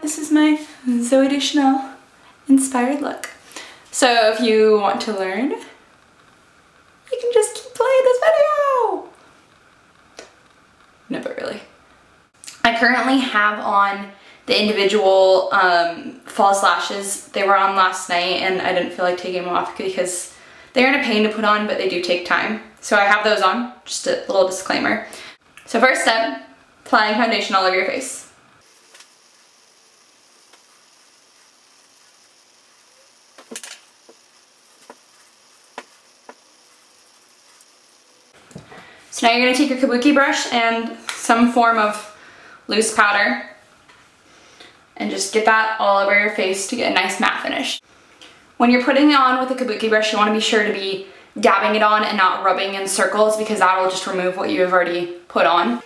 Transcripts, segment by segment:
This is my Zooey Deschanel inspired look. So if you want to learn, you can just keep playing this video! No, but really. I currently have on the individual um, false lashes. They were on last night and I didn't feel like taking them off because they are in a pain to put on, but they do take time. So I have those on, just a little disclaimer. So first step, applying foundation all over your face. So now you're gonna take your kabuki brush and some form of loose powder and just get that all over your face to get a nice matte finish. When you're putting it on with a kabuki brush, you wanna be sure to be dabbing it on and not rubbing in circles because that'll just remove what you have already put on.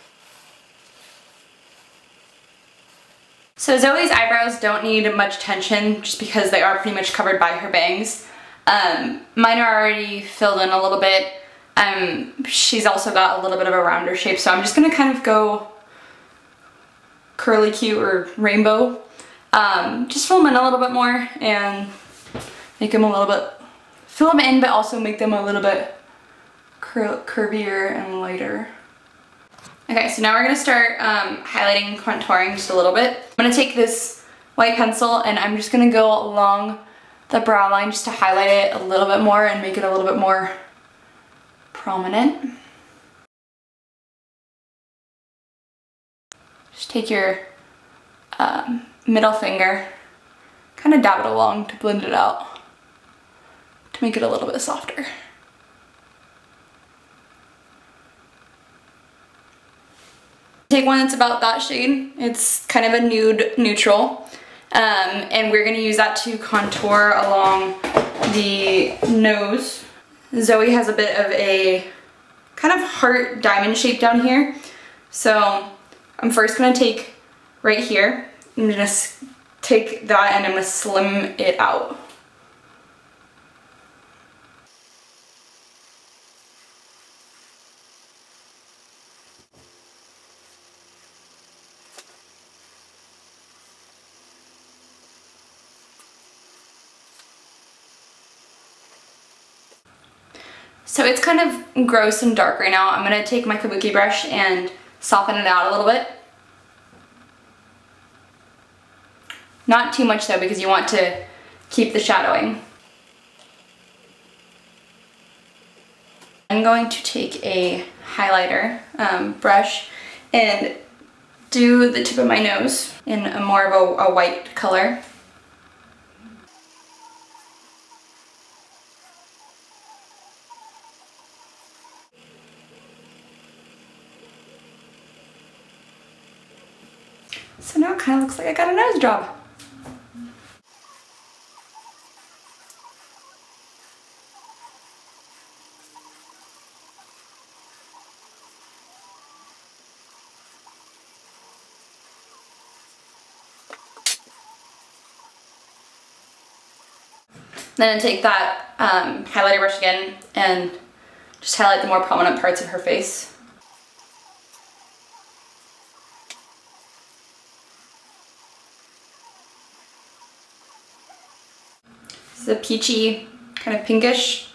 So Zooey's eyebrows don't need much tension just because they are pretty much covered by her bangs. Um, mine are already filled in a little bit. Um, she's also got a little bit of a rounder shape, so I'm just gonna kind of go curly cute or rainbow. Um, just fill them in a little bit more and make them a little bit, fill them in but also make them a little bit cur curvier and lighter. Okay, so now we're gonna start um, highlighting and contouring just a little bit. I'm gonna take this white pencil and I'm just gonna go along the brow line just to highlight it a little bit more and make it a little bit more prominent. Just take your um, middle finger, kind of dab it along to blend it out to make it a little bit softer. Take one that's about that shade. It's kind of a nude neutral. Um, and we're gonna use that to contour along the nose. Zooey has a bit of a kind of heart diamond shape down here. So I'm first gonna take right here, I'm gonna take that and I'm gonna slim it out. So it's kind of gross and dark right now. I'm gonna take my kabuki brush and soften it out a little bit. Not too much though because you want to keep the shadowing. I'm going to take a highlighter um, brush and do the tip of my nose in a more of a, a white color. So now it kind of looks like I got a nose job. Then I take that um, highlighter brush again and just highlight the more prominent parts of her face. Is a peachy, kind of pinkish.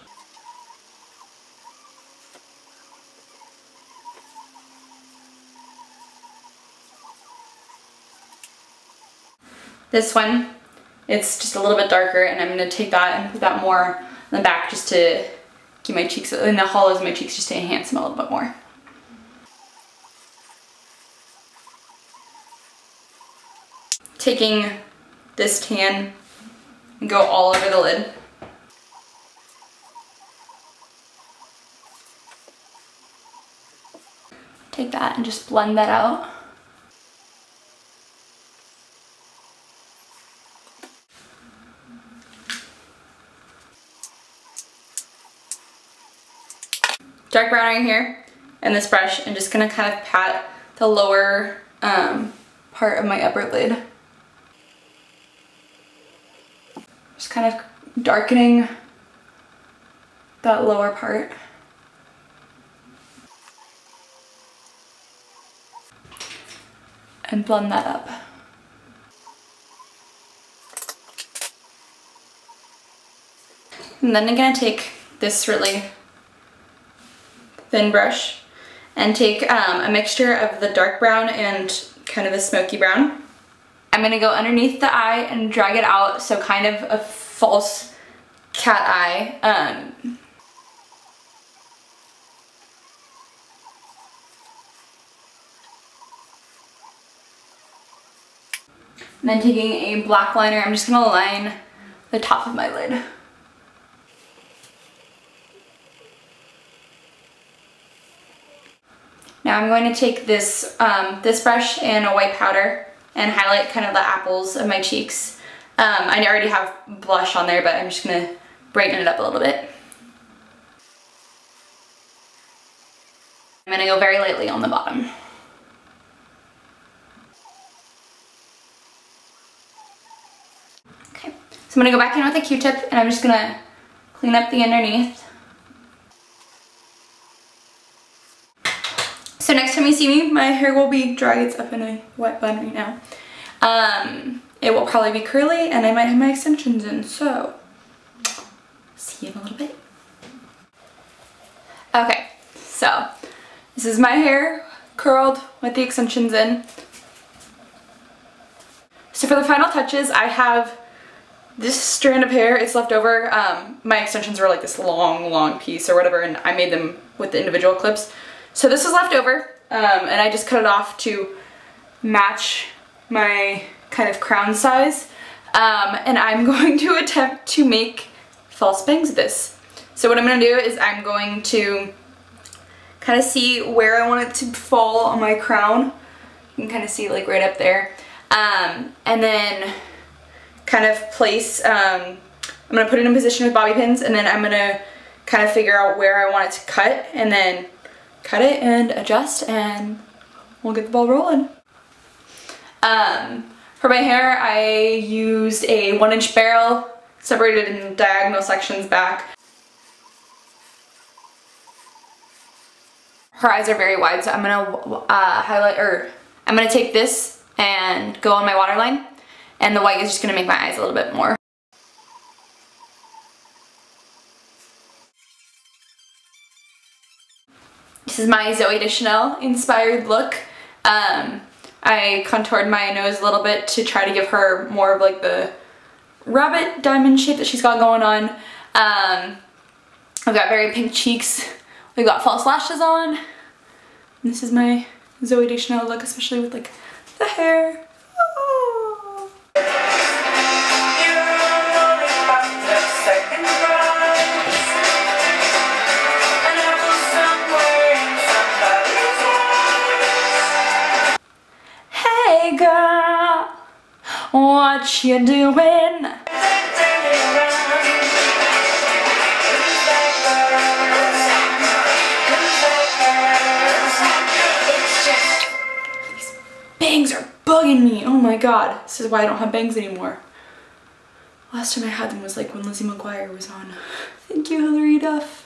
This one it's just a little bit darker and I'm going to take that and put that more on the back just to keep my cheeks, in the hollows of my cheeks just to enhance them a little bit more. Taking this tan and go all over the lid. Take that and just blend that out. dark brown right here and this brush and just gonna kind of pat the lower um, part of my upper lid. Just kind of darkening that lower part. And blend that up. And then I'm gonna take this really thin brush and take um, a mixture of the dark brown and kind of the smoky brown I'm gonna go underneath the eye and drag it out so kind of a false cat eye. Um, then taking a black liner, I'm just gonna line the top of my lid. Now I'm going to take this, um, this brush and a white powder and highlight kind of the apples of my cheeks. Um, I already have blush on there, but I'm just gonna brighten it up a little bit. I'm gonna go very lightly on the bottom. Okay, so I'm gonna go back in with a Q-tip and I'm just gonna clean up the underneath. So next time you see me, my hair will be dry. It's up in a wet bun right now. Um, it will probably be curly and I might have my extensions in, so see you in a little bit. Okay, so this is my hair curled with the extensions in. So for the final touches, I have this strand of hair, it's left over. Um, my extensions were like this long, long piece or whatever, and I made them with the individual clips. So this is left over, um, and I just cut it off to match my kind of crown size. Um, and I'm going to attempt to make false bangs with this. So what I'm going to do is I'm going to kind of see where I want it to fall on my crown. You can kind of see like right up there. Um, and then kind of place, um, I'm going to put it in position with bobby pins and then I'm going to kind of figure out where I want it to cut and then cut it and adjust and we'll get the ball rolling. Um, for my hair, I used a one inch barrel, separated in diagonal sections back. Her eyes are very wide, so I'm gonna uh, highlight, or I'm gonna take this and go on my waterline, and the white is just gonna make my eyes a little bit more. This is my Zooey Deschanel inspired look. Um, I contoured my nose a little bit to try to give her more of like the rabbit diamond shape that she's got going on. Um, I've got very pink cheeks. We've got false lashes on. This is my Zooey Deschanel look, especially with like the hair. What you doing? These bangs are bugging me. Oh my god. This is why I don't have bangs anymore. Last time I had them was like when Lizzie McGuire was on. Thank you, Hilary Duff.